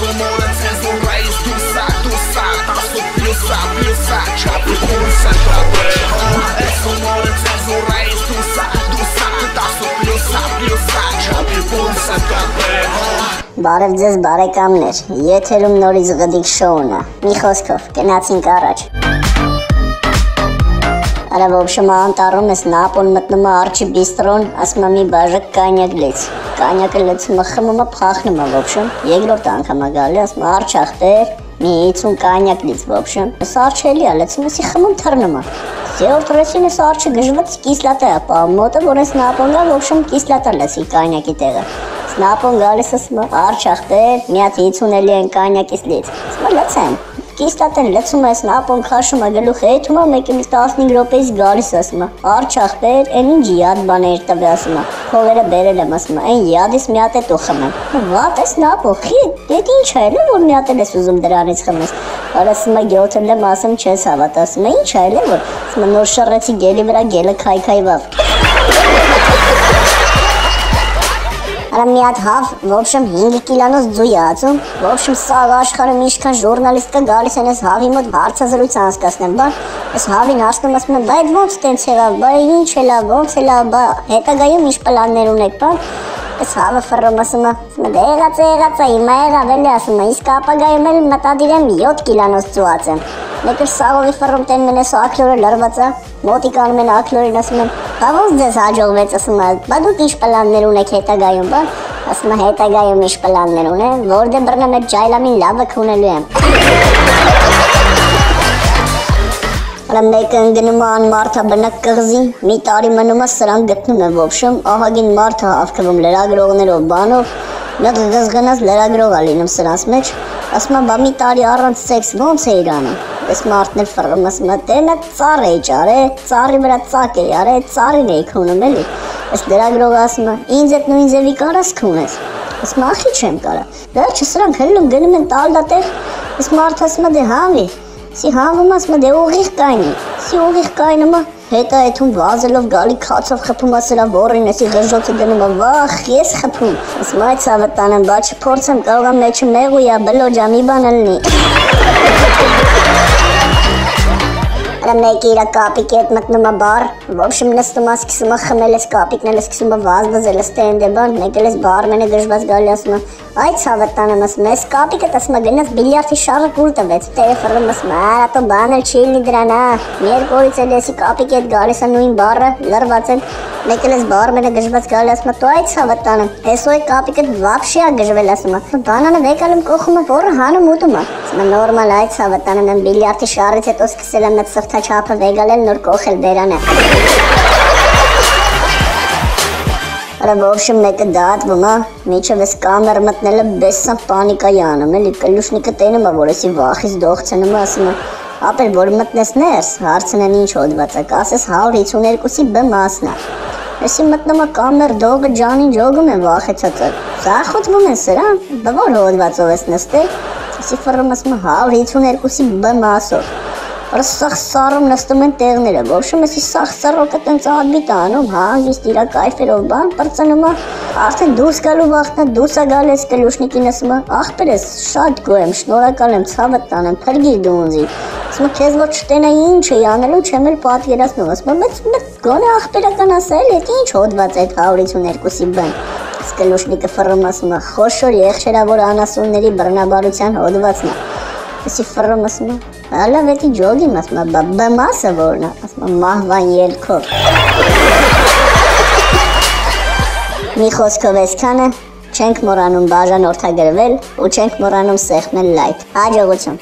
Esum ora tezo reis do sa, do sa Tasso pilsa, pilsa Chapi pulsa, chapi. Esum ora tezo reis do sa, do sa Tasso pilsa, pilsa Chapi pulsa, chapi. Բարև ձեզ բարեկամներ, եթերում նորից գդիկ շոուն է։ Մի խոսքով, գնացինք առաջ։ Արա ոբշում անտառում ես նապոն մտնում է արջի բիստրոն, ասում է մի բաժակ կանյակ լեց։ Կանյակը լեցում է խմում է փախնում է ոբշում։ Երկրորդ անգամ է գալի, ասում է արջ ախտեր, մի 50 կանյակ լեց ոբշում։ Ես արջելի է լեցում, էսի խմում թռնում է։ Երրորդ ռեսին ես արջը գժվեց կիսլատա է, պա մոտը որ ես նապոն գա ոբշում կիսլատա լեցի կանյակի տեղը։ Սնապոն գալիս ասում է, արջ ախտեր, մի հատ 50 էլի են կանյակից լից։ Ասում է, լցեմ։ Կիստատեն լցում ես նապոն քաշում է գլուխ հետում է մեկի 15 րոպեից գալիս ասում է արջ ախտեր այն ինչ յադ բաներ տվե ասում է փողերը բերել եմ ասում է այն յադից մի հատ է դու խմեմ վատ ես նապո խի դե ինչ է լը որ մի հատ ես ուզում դրանից խմես ասում է գյոթել եմ ասում չես հավատ ասում է ինչ է լը որ նոր շռեցի գելի վրա գելը քայքայվավ Արա մի հատ հավ, ոբշեմ 5 կիլանոց ձույ ածում, ոբշեմ սաղ աշխարհը միշքան ժորնալիստ կը գալիս են այս հավի մոտ հարցազրույց անցկացնեմ, բա այս հավին հարցնում ասում եմ, բայց ո՞նց տենց էլա, բա ի՞նչ էլա, ո՞նց էլա, բա հետագայում ինչ պլաններ ունեք, բա Ես հավը ֆռում ասում եմ, դե եղած է, եղած է, հիմա եղավ էլի ասում եմ, իսկ ապագայում էլ մտադիր եմ 7 կիլանոց ծուած եմ։ Մեկը սաղովի ֆռում տեն մենես աքլորը լարված է, մոտիկ անում են աքլորին ասում եմ, բա ո՞նց ձեզ հաջողվեց ասում է, բա դուք ինչ պլաններ ունեք հետագայում, բա ասում է հետագայում ինչ պլաններ ունեմ, որ դե բռնեմ այդ ջայլամին լավը քունելու եմ։ Հələ մեկը ընկնում է անմարդա բնակ կղզի, մի տարի մնում է սրան գտնում է ոբշում, ահագին մարդը հավքվում լրագրողներով բանով, մեկ գզգնած լրագրող է լինում սրանց մեջ, ասում է, բա մի տարի առանց սեքս ո՞նց է իրանը։ Ես մարդն էլ ֆռում ասում է, ծառ էի ճարե, ծառի վրա ծակ էի արե, ծառին էի քունում էլի։ Ես լրագրողը ասում է, ինձ այդ նույն ձևի կարաս քունես։ Ասում է, ախի չեմ կարա։ Վերջը սրանք հելնում գնում են տալդատեղ։ Ես մարդ ասում է, դե հավի, Սի հանվում ասում դե ուղիղ կայնի։ Սի ուղիղ կայնում է հետո այդում վազելով գալի քացով խփում է սրա բորին, էսի գժոցը դնում է, վախ, ես խփում։ Ասում այ ցավը տանեմ, բա չփորձեմ, կարող եմ մեջը մեղույա, բլոջա մի բան ելնի Արա մեկը իր կապիկի հետ մտնում է բար, в общем նստում է, սկսում է խմել էս կապիկն էլ սկսում է վազվզել ստենդը բան, մեկ էլ էս բարմենը դժվաց գալի ասում է, այ ցավը ասում է, էս կապիկը ասում է գնաց բիլիարդի շարը կուլ տվեց, տելեֆոնում ասում է, արա տո բանել չի լինի դրանա, երկու օրից էլ էսի կապիկի հետ գալիս է նույն բարը, լրված են, մեկ էլ էս բարմենը դժվաց գալի ասում է, տո այ ցավը տանեմ, էս ոյ կապիկը վապշի է գժվել ասում է, բանանը վեկալում կողում է, որը հանում ուտում է, ասում է նորմալ այ ցավը տանեմ բիլիարդի շարից հետո սկսել եմ այդ սրտաչափը վեգալել նոր կողել բերանը։ Արա ոբշը մեկը դատվում է, միջև էս կամեր մտնելը բեսան պանիկայի անում, էլի կլուշնիկը տենում է, որ էսի վախից դողցնում է, ասում է, ապեր որ մտնես ներս, հարցնեն ինչ հոդված է, կասես 152-ի B մասն է։ Էսի մտնում է կամեր դողը ջանին ջոգում են վախեցած։ Զախոտվում են սրան, բա որ հոդվածով ես նստել։ Էսի ֆռում ասում է 152-ի B մասով որ սախ սարում նստում են տեղները, շում էսի սախ սարոկը տենց ադմիտ անում, հանգիստ իրա կայֆերով բան պրծնում է, արդեն դուրս գալու վախտնա դուրս է գալ ես կլուշնիկին ասում է, ախպեր ես, շատ գոհ եմ, շնորհակալ եմ, ցավը տանեմ, փրկիր դու ինձ։ Ասում քեզ որ չտենա ինչ է անելու, չեմ էլ պատկերացնում, ասում է, մեծ մեծ գոնե ախպերական ասել, այդ ինչ հոդված այդ 152-ի բան։ Սկլուշնիկը ֆռում ասում է, խոշոր եղջերավոր անասունների բռնաբարության հոդվածն է։ Ասում է, Հələ վետի ջոգին ասում է, բա մասը որն է, է մահվան ելքով։ Մի խոսքով այսքանը չենք մոռանում բաժանորդագրվել ու չենք մոռանում սեղմել լայք։ Հաջողություն։